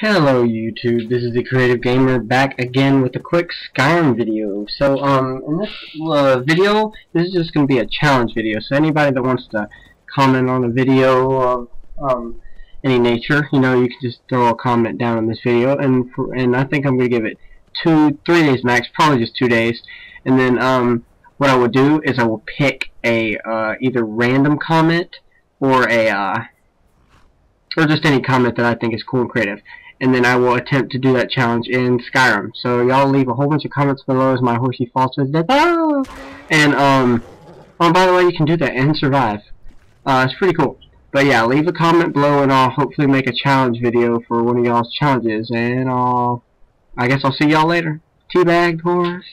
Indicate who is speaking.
Speaker 1: Hello YouTube, this is the Creative Gamer back again with a quick Skyrim video. So um, in this uh, video, this is just going to be a challenge video. So anybody that wants to comment on a video of um, any nature, you know, you can just throw a comment down on this video. And for, and I think I'm going to give it two, three days max, probably just two days. And then um, what I will do is I will pick a uh, either random comment or a uh, or just any comment that I think is cool and creative and then I will attempt to do that challenge in Skyrim. So y'all leave a whole bunch of comments below as my horsey falls to death. Ah! And um, oh by the way, you can do that and survive. Uh, it's pretty cool. But yeah, leave a comment below, and I'll hopefully make a challenge video for one of y'all's challenges. And I'll, I guess I'll see y'all later. Teabag horse.